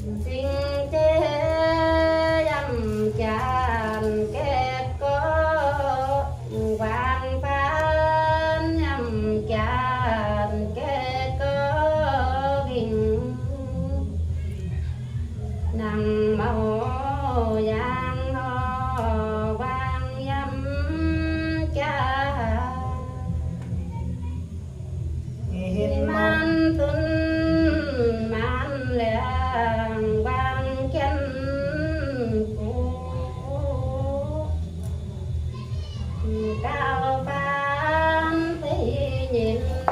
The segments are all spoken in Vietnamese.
Sí.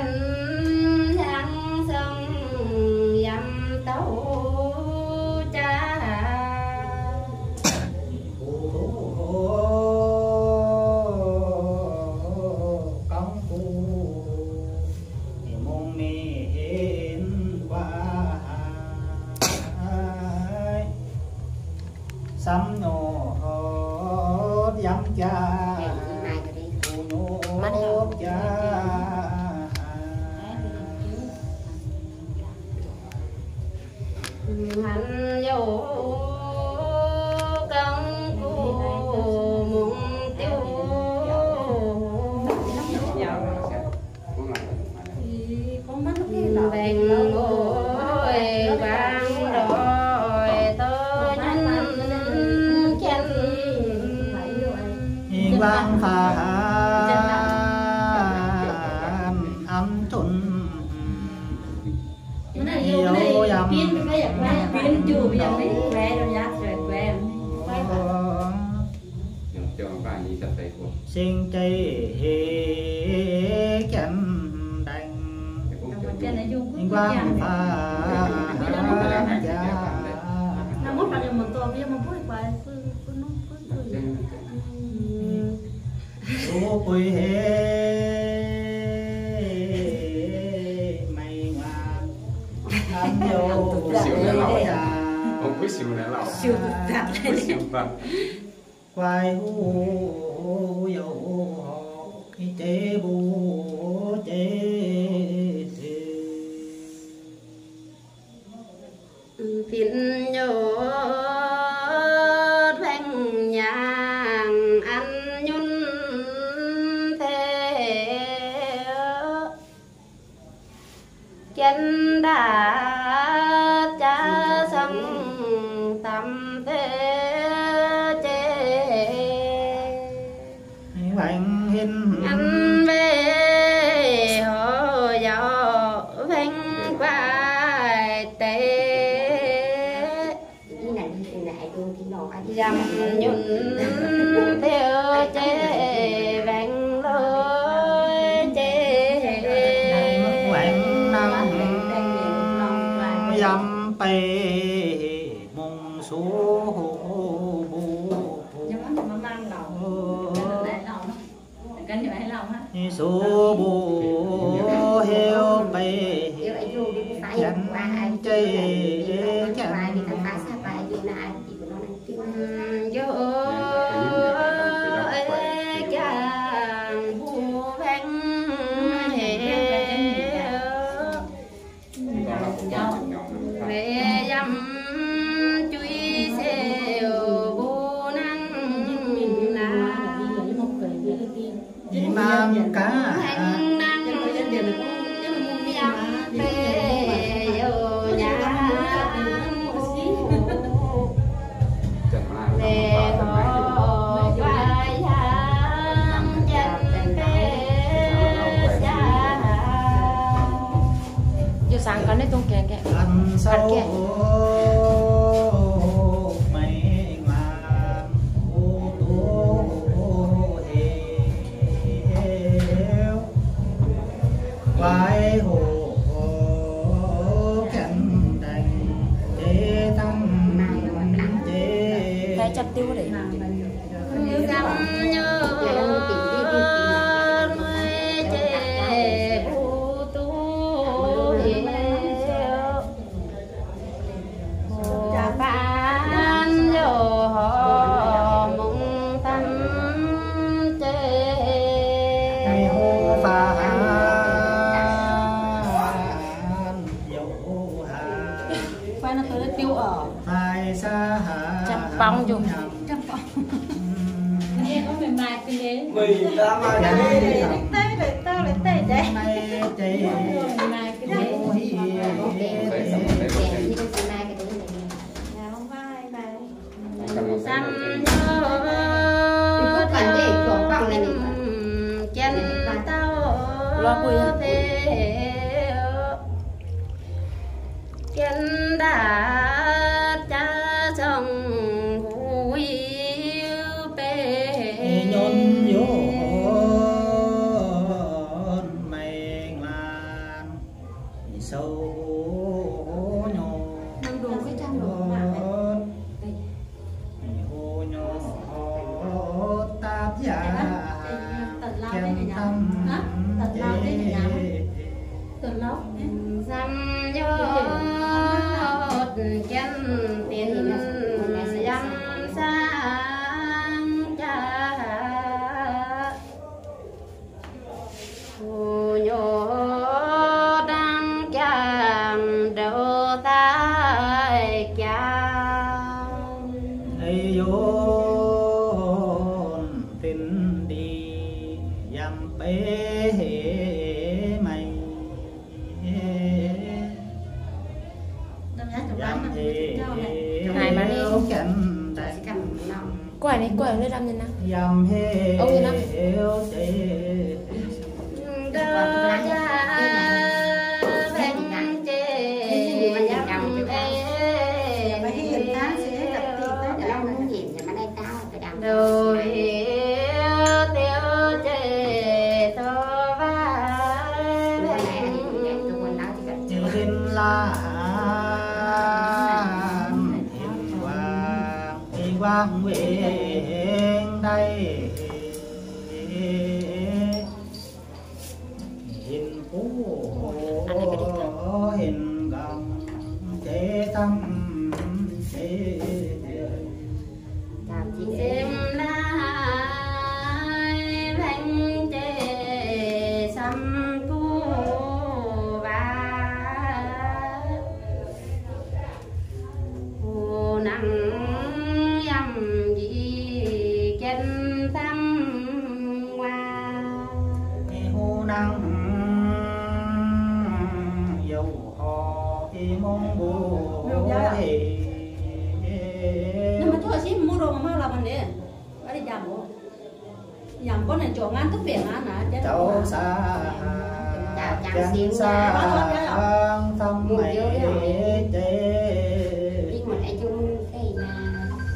and โอ้ xin chay hê chấm đành quang pha cha nó mốt bạn em một tuần bây giờ một buổi qua số quê hê mày ngoan ăn vô xíu nữa lão ông quý xíu nữa lão xíu xíu tạt 有好一这不这这，贫有。chân đã lòng ăn loa quỳ à? đã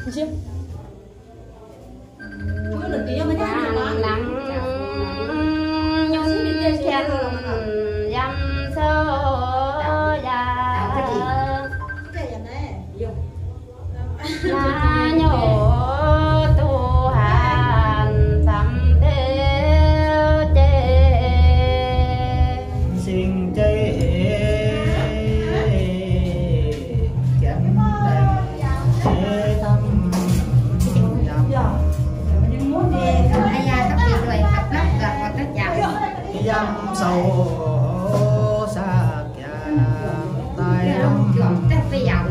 你先 sâu xa kẹt tay lòng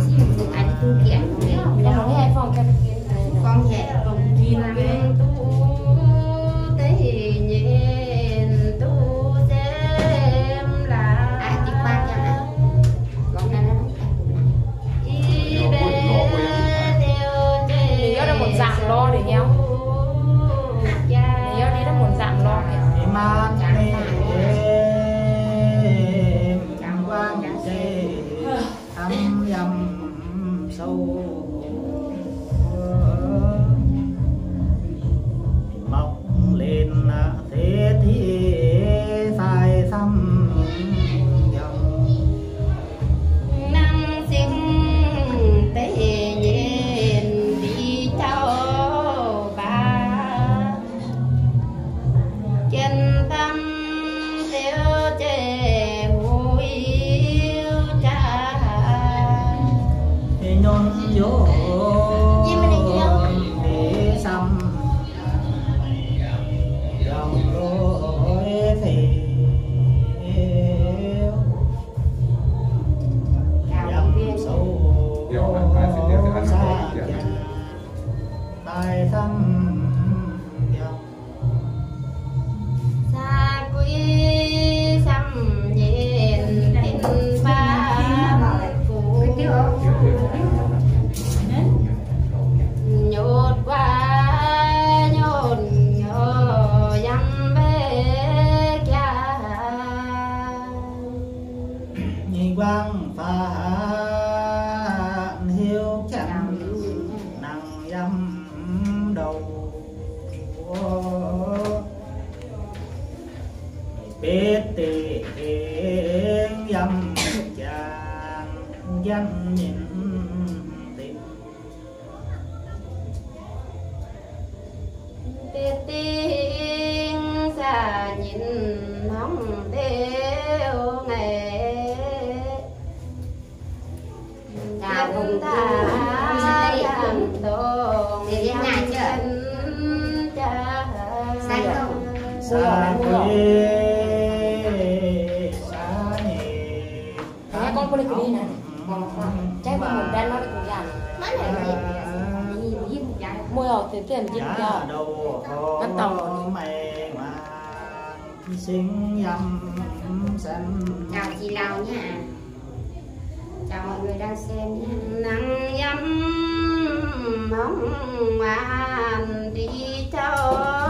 anh tiếng xa nhìn mong theo nghề chào hùng ta làm tôn nhà chân cha. Sáng không? Sáng không? con boleh gede nanti. Cai mau dan mau dikuliah. Mana ini? mua học thì tiền dính cho bắt tàu mày mà sinh nhầm sân chào chị Lào nha. Chào mọi người đang xem nắng nhắm mong an đi theo.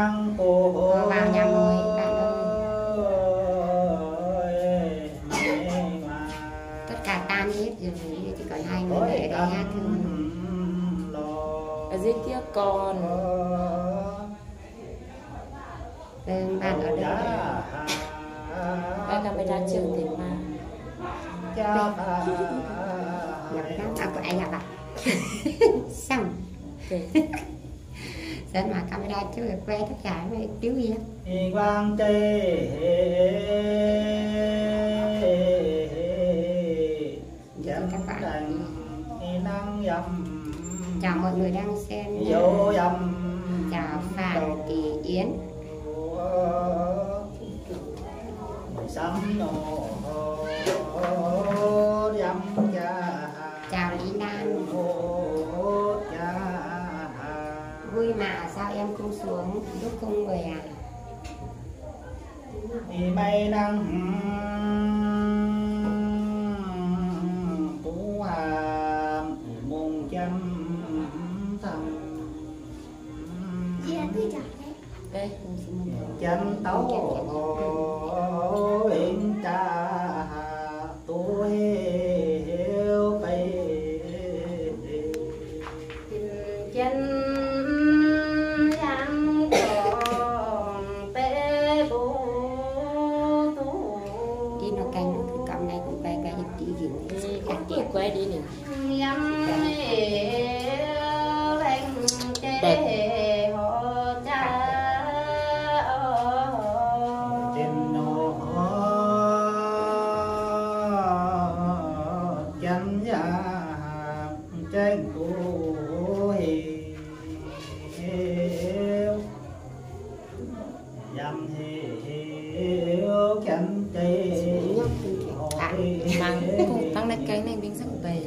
tăng cổ. Vào nhà mới bạn ơi. Tất cả tan hết rồi chỉ còn hai người mẹ đây ha thương kia còn Nên bạn ở đây. Đây là mới ra trường thì mà. Nhập nó à, của anh ạ bạn? Xong. sẽ mà camera chiếu được quay tất cả mấy chiếu gì á quang tê dạ, chào mọi người đang xem vô dầm. Chào phạm kỳ yến. Sắm nổ. sao em không xuống lúc không người à? Thì mây đang tú hà môn chăm thầm. Đây tấu mang tăng lên cái này mình sẽ về.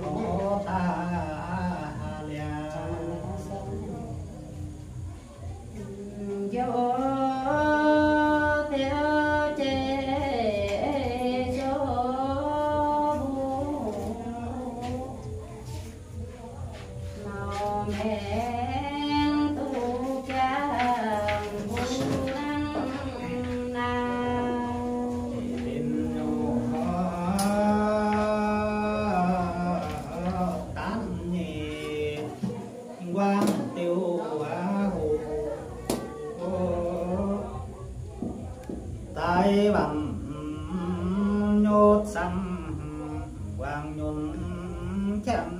我么 tái bằng nhốt xăm hoàng nhuận chạm